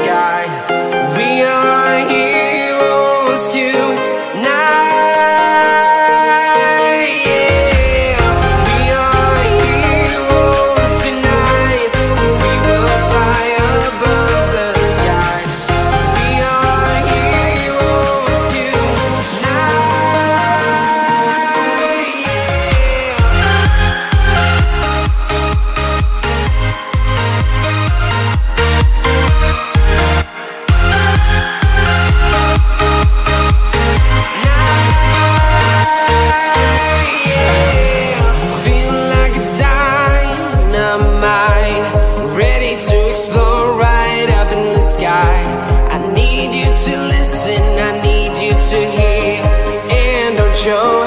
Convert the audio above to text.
Sky. We are heroes tonight Ready to explore right up in the sky. I need you to listen, I need you to hear. And show